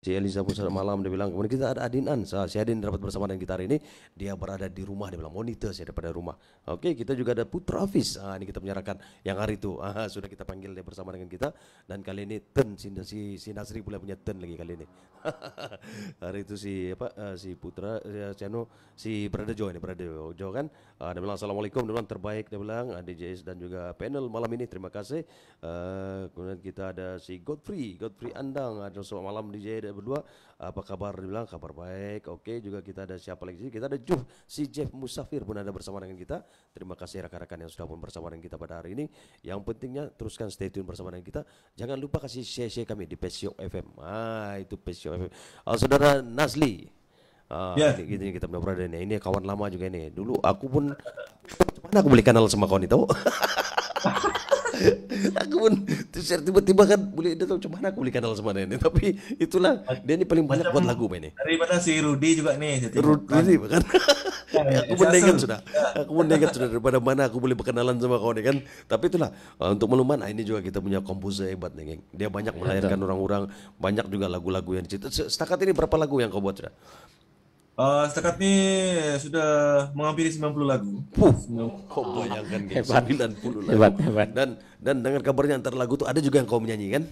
Pun selamat malam dia bilang. Kemudian kita ada Adinan. So, si Adin dapat bersama dengan kita hari ini. Dia berada di rumah dia bilang monitor saya daripada rumah. Oke, kita juga ada Putra Hafiz. Ah ini kita menyerahkan yang hari itu. Ah sudah kita panggil dia bersama dengan kita dan kali ini turn si si, si Nasri pula punya turn lagi kali ini. hari itu si apa uh, si Putra uh, si anu si Brother Joe ini Brother Joe kan. Ah dia bilang assalamualaikum dia bilang terbaik dia bilang uh, DJS dan juga panel malam ini terima kasih. Uh, kemudian kita ada si Godfrey, Godfrey Andang ada selamat malam DJ ada berdua apa kabar? Dibilang kabar baik. Oke juga kita ada siapa lagi kita ada Juh si Jeff Musafir pun ada bersama dengan kita. Terima kasih rekan-rekan yang sudah pun bersama dengan kita pada hari ini. Yang pentingnya teruskan stay tune bersama dengan kita. Jangan lupa kasih share share kami di Pesio FM ah itu Pesio FM oh, saudara Nasli Ah, Ya. ini, ini kita benar berada ini. Ini kawan lama juga ini. Dulu aku pun mana aku beli kenal sama kawan itu. aku pun tiba-tiba kan boleh dia tahu cuman aku beli kenal sama dia ini. Tapi itulah dia ini paling banyak buat lagu ini. Daripada si Rudy juga nih. Rudy kan. Ya, aku ya, pun biasa. negat sudah. Aku pun negat sudah daripada mana aku boleh berkenalan sama kawan ini kan. Tapi itulah uh, untuk meluman ah, ini juga kita punya komposer hebat nih, geng. Dia banyak melahirkan orang-orang, banyak juga lagu-lagu yang dicipta. Setakat ini berapa lagu yang kau buat sudah? Eh, setakat ini sudah menghampiri 90 lagu. Puh, kau bayangkan geng, Hebat. 90 lagu. Hebat, hebat. Dan dan dengan kabarnya antar lagu tuh ada juga yang kau menyanyi kan?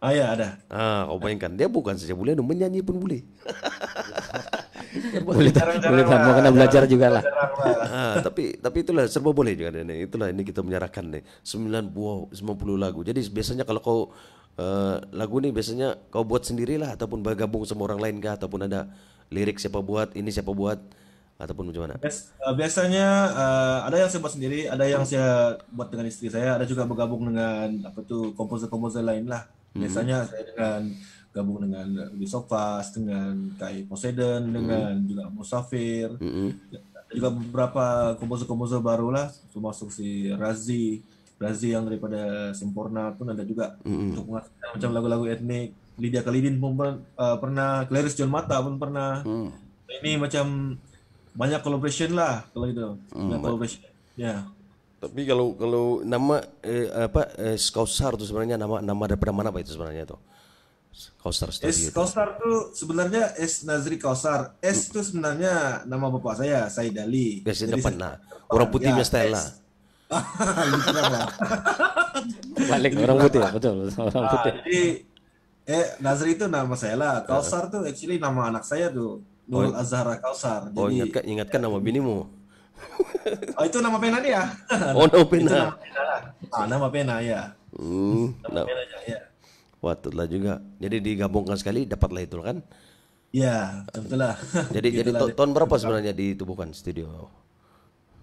Ah ya ada. Ah, kau bayangkan dia bukan saja boleh, menyanyi pun boleh. boleh boleh mau kena belajar juga lah ah, tapi tapi itulah serba boleh juga ini. Itulah ini kita menyerahkan nih 9 buah 90 lagu. Jadi biasanya kalau kau eh, lagu nih biasanya kau buat sendirilah ataupun bergabung sama orang lain kah ataupun ada lirik siapa buat, ini siapa buat ataupun bagaimana? Bias- eh, biasanya eh, ada yang saya buat sendiri, ada yang saya buat dengan istri saya, ada juga bergabung dengan apa tuh komposer-komposer lain lah. Biasanya saya dengan gabung dengan Rudy Sofas, dengan Kai Poseidon, dengan juga Musafir. Ada juga beberapa komposer-komposer baru lah, termasuk si Razi, Razi yang daripada Sempurna pun ada juga untuk menghasilkan macam lagu-lagu etnik. Lydia Kalidin pun eh, pernah, Clarice John Mata pun pernah. Ini macam banyak collaboration lah kalau itu. Banyak collaboration. Ya. Tapi kalau kalau nama eh, apa eh, Skausar itu sebenarnya nama nama daripada mana Pak itu sebenarnya itu? Skausar S Studio. Kausar tuh sebenarnya S Nazri Kausar. S itu sebenarnya nama bapak saya, Said Ali. Biasanya depan nah. Orang putihnya Ya, style S. balik orang putih ya betul orang Ah, putih jadi eh Nazri itu nama saya lah. Kausar tuh actually nama anak saya tuh. Nurul Azhara Kausar. Oh Jadi ingatkan ingatkan nama binimu. oh, itu nama pena dia. Oh no itu pena. nama pena lah. Ah, nama pena ya. Hmm, Nama nah, pena aja ya. patutlah juga. Jadi digabungkan sekali dapatlah itu kan. Ya, betul lah. Jadi jadi to- tahun berapa sebenarnya ditubuhkan studio?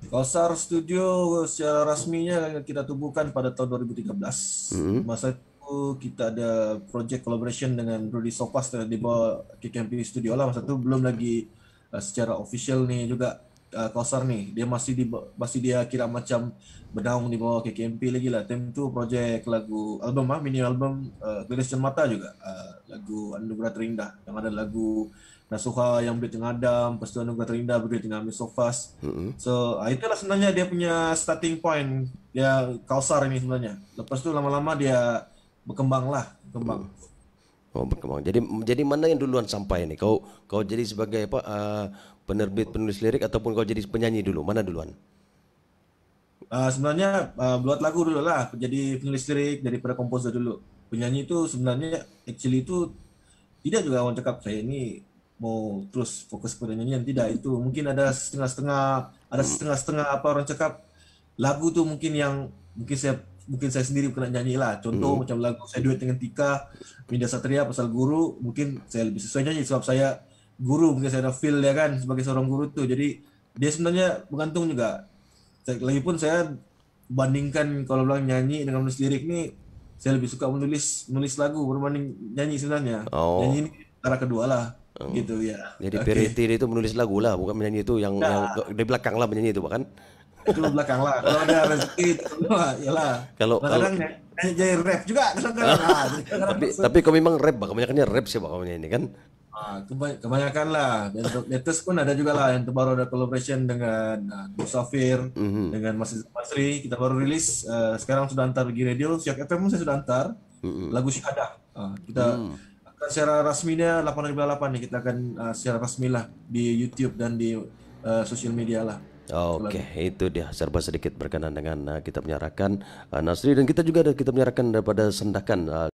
Kausar Studio secara rasminya kita tubuhkan pada tahun 2013. Masa itu kita ada project collaboration dengan Rudy Sopas di bawah KKMP Studio lah. Masa itu belum lagi uh, secara official nih juga uh, Kausar nih. Dia masih di masih dia kira macam bernaung di bawah KKMP lagi lah. Time itu project lagu album ah mini album uh, Generation Mata juga uh, lagu Anugerah Terindah yang ada lagu Nasuha yang berduet dengan Adam, lepas tu Anugerah Terindah berduet dengan Amir Sofas. So, ah, itulah sebenarnya dia punya starting point. Dia Kausar ini sebenarnya. Lepas tu lama-lama dia berkembang lah, berkembang. Oh berkembang. Jadi jadi mana yang duluan sampai nih? Kau kau jadi sebagai apa uh, penerbit penulis lirik ataupun kau jadi penyanyi dulu? Mana duluan? Ah, sebenarnya ah, buat lagu dulu lah, jadi penulis lirik daripada komposer dulu. Penyanyi itu sebenarnya actually itu tidak juga orang cakap saya ini mau terus fokus pada nyanyian? Tidak itu mungkin ada setengah-setengah ada setengah-setengah apa orang cakap lagu tuh mungkin yang mungkin saya mungkin saya sendiri nak nyanyi lah. Contoh macam lagu saya duet dengan Tika Minda Satria pasal guru mungkin saya lebih sesuai nyanyi sebab saya guru mungkin saya ada feel ya kan sebagai seorang guru tuh jadi dia sebenarnya bergantung juga. Saya- lagipun saya bandingkan kalau bilang nyanyi dengan menulis lirik nih saya lebih suka menulis menulis lagu berbanding nyanyi sebenarnya. Oh. nyanyi ini cara kedua lah gitu ya Jadi. Periti itu menulis lagu lah, bukan menyanyi itu yang yang di belakang lah menyanyi itu kan? itu belakang lah kalau ada rezeki itu lah iyalah Kalau- kadang nyanyi jadi rap juga kadang-kadang Ah, jadi kadang-kadang tapi tapi kau memang rap, bah. kebanyakannya rap sih bah menyanyi kan? Ah, keba- kebanyakan lah. Dan latest pun ada juga lah yang terbaru ada collaboration dengan uh, Musafir, dengan Mas Masri. Kita baru rilis. uh, sekarang sudah antar di radio. Siak FM pun saya sudah antar. Lagu Syahadah. Ah, kita secara resminya 898 nih kita akan uh, secara resmi lah di YouTube dan di uh, sosial media lah. Oke, itu dia. Serba sedikit berkenan dengan uh, kita menyerahkan uh, Nasri. Dan kita juga ada kita menyerahkan daripada sendakan uh,